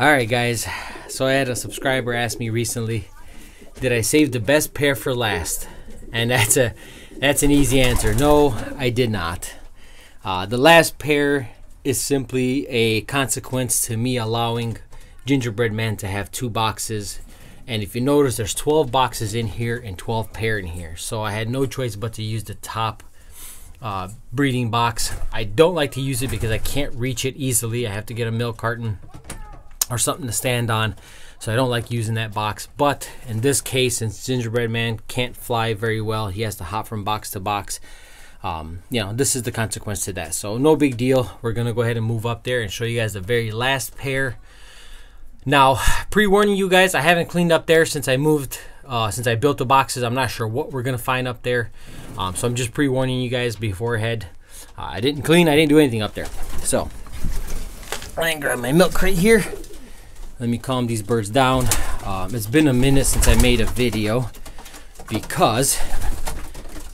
All right, guys. So I had a subscriber ask me recently, did I save the best pair for last? And that's a that's an easy answer. No, I did not. Uh, the last pair is simply a consequence to me allowing Gingerbread Man to have two boxes. And if you notice, there's 12 boxes in here and 12 pair in here. So I had no choice but to use the top uh, breeding box. I don't like to use it because I can't reach it easily. I have to get a milk carton or something to stand on. So I don't like using that box. But in this case, since Gingerbread Man can't fly very well, he has to hop from box to box. Um, you know, this is the consequence to that. So no big deal. We're going to go ahead and move up there and show you guys the very last pair. Now, pre-warning you guys, I haven't cleaned up there since I moved, uh, since I built the boxes. I'm not sure what we're going to find up there. Um, so I'm just pre-warning you guys beforehand. Uh, I didn't clean, I didn't do anything up there. So, I can grab my milk crate here. Let me calm these birds down. Um, it's been a minute since I made a video because,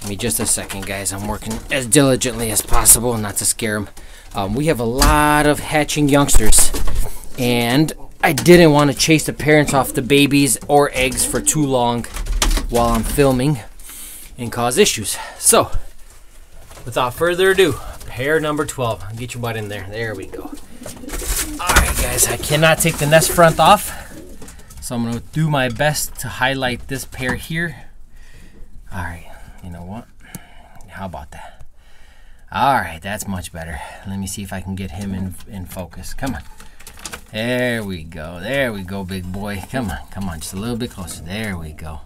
give me just a second guys, I'm working as diligently as possible not to scare them. Um, we have a lot of hatching youngsters and I didn't want to chase the parents off the babies or eggs for too long while I'm filming and cause issues. So, without further ado, pair number 12. Get your butt in there. There we go. Guys, I cannot take the nest front off. So I'm to do my best to highlight this pair here. Alright, you know what? How about that? Alright, that's much better. Let me see if I can get him in, in focus. Come on. There we go. There we go, big boy. Come on, come on. Just a little bit closer. There we go.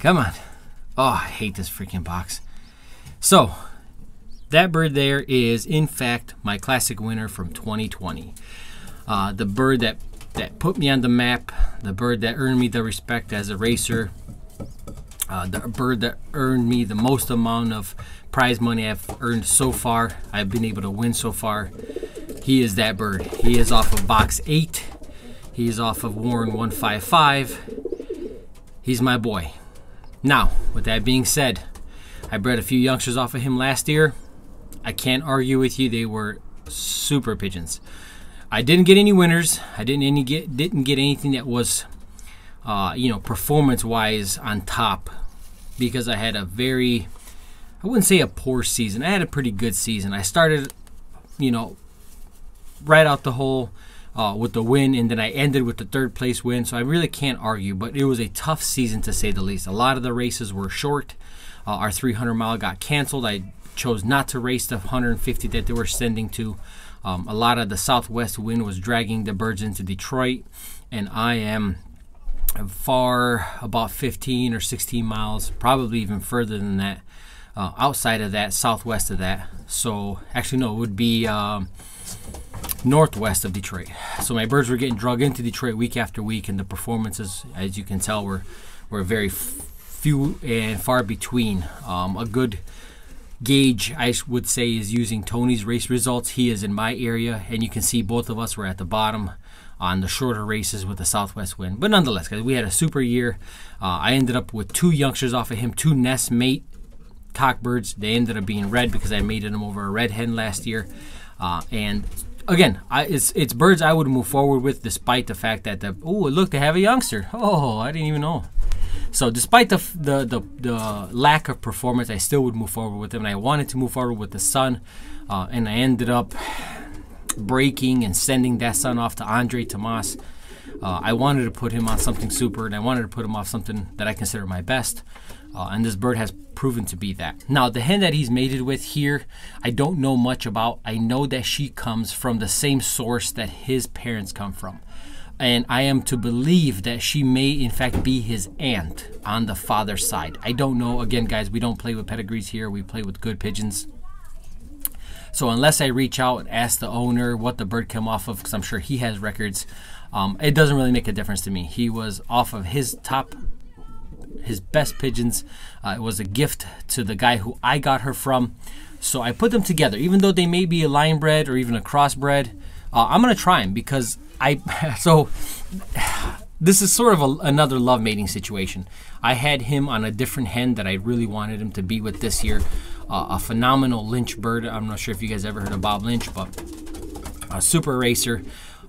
Come on. Oh, I hate this freaking box. So, that bird there is, in fact, my classic winner from 2020. Uh, the bird that, that put me on the map, the bird that earned me the respect as a racer, uh, the bird that earned me the most amount of prize money I've earned so far, I've been able to win so far. He is that bird. He is off of box 8. He is off of Warren 155. He's my boy. Now, with that being said, I bred a few youngsters off of him last year. I can't argue with you. They were super pigeons. I didn't get any winners. I didn't any get didn't get anything that was, uh, you know, performance-wise on top, because I had a very, I wouldn't say a poor season. I had a pretty good season. I started, you know, right out the hole uh, with the win, and then I ended with the third place win. So I really can't argue, but it was a tough season to say the least. A lot of the races were short. Uh, our 300 mile got canceled. I chose not to race the 150 that they were sending to. Um, a lot of the southwest wind was dragging the birds into Detroit, and I am far about 15 or 16 miles, probably even further than that, uh, outside of that, southwest of that. So actually, no, it would be um, northwest of Detroit. So my birds were getting drug into Detroit week after week, and the performances, as you can tell, were were very few and far between. Um, a good gauge, I would say, is using Tony's race results. He is in my area, and you can see both of us were at the bottom on the shorter races with the southwest wind. But nonetheless, guys, we had a super year. Uh, I ended up with two youngsters off of him, two nest mate cockbirds. They ended up being red because I mated them over a red hen last year. Uh, and again, I, it's it's birds I would move forward with, despite the fact that the oh look they have a youngster. Oh, I didn't even know. So despite the, the, the the lack of performance, I still would move forward with them, and I wanted to move forward with the son, uh, and I ended up breaking and sending that son off to Andre Tomas. Uh, I wanted to put him on something super, and I wanted to put him off something that I consider my best. Uh, and this bird has proven to be that. Now, the hen that he's mated with here, I don't know much about. I know that she comes from the same source that his parents come from. And I am to believe that she may, in fact, be his aunt on the father's side. I don't know. Again, guys, we don't play with pedigrees here. We play with good pigeons. So unless I reach out and ask the owner what the bird came off of, because I'm sure he has records, um, it doesn't really make a difference to me. He was off of his top his best pigeons. Uh, it was a gift to the guy who I got her from. So I put them together, even though they may be a line bred or even a crossbred. Uh, I'm gonna try him because I. So this is sort of a, another love mating situation. I had him on a different hen that I really wanted him to be with this year. Uh, a phenomenal Lynch bird. I'm not sure if you guys ever heard of Bob Lynch, but a super racer.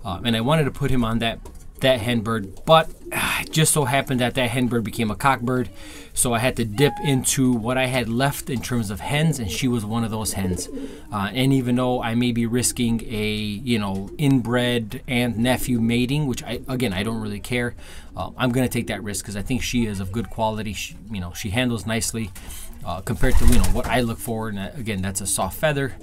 uh, and I wanted to put him on that that hen bird, but uh, it just so happened that that hen bird became a cock bird, so I had to dip into what I had left in terms of hens, and she was one of those hens. Uh, and even though I may be risking a you know inbred aunt nephew mating, which I again I don't really care, uh, I'm gonna take that risk because I think she is of good quality. She, you know she handles nicely uh, compared to you know what I look for, and uh, again that's a soft feather.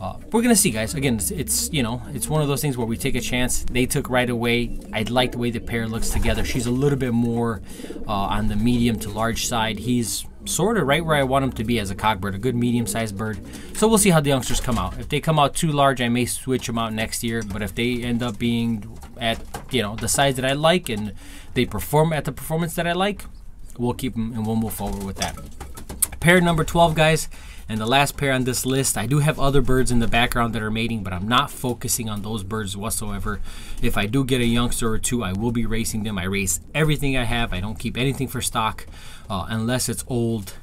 Uh, we're gonna see, guys. Again, it's, it's, you know it's one of those things where we take a chance. They took right away. I like the way the pair looks together. She's a little bit more uh, on the medium to large side. He's sort of right where I want him to be as a cockbird, a good medium-sized bird. So we'll see how the youngsters come out. If they come out too large, I may switch them out next year. But if they end up being at you know the size that I like and they perform at the performance that I like, we'll keep them and we'll move forward with that. Pair number 12, guys and the last pair on this list, I do have other birds in the background that are mating, but I'm not focusing on those birds whatsoever. If I do get a youngster or two, I will be racing them. I race everything I have. I don't keep anything for stock uh, unless it's old.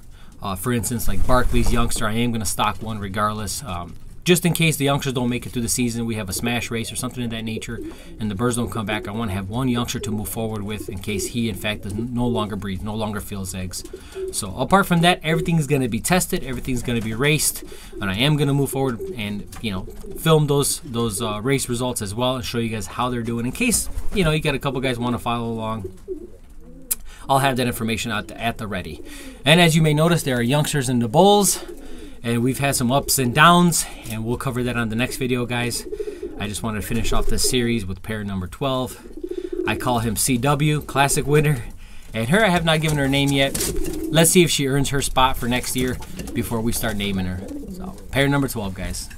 Uh, for instance, like Barkley's youngster, I am going to stock one regardless. Um, just in case the youngsters don't make it through the season, we have a smash race or something of that nature, and the birds don't come back. I want to have one youngster to move forward with in case he, in fact, does no longer breed, no longer feels eggs. So apart from that, everything's going to be tested, everything's going to be raced, and I am going to move forward and you know film those those uh, race results as well and show you guys how they're doing in case you know you got a couple guys want to follow along. I'll have that information out at the ready. And as you may notice, there are youngsters in the bulls and we've had some ups and downs and we'll cover that on the next video guys. I just wanted to finish off this series with pair number 12 i call him cw classic winner. And her i have not given her name yet. Let's see if she earns her spot for next year before we start naming her. So pair number 12 guys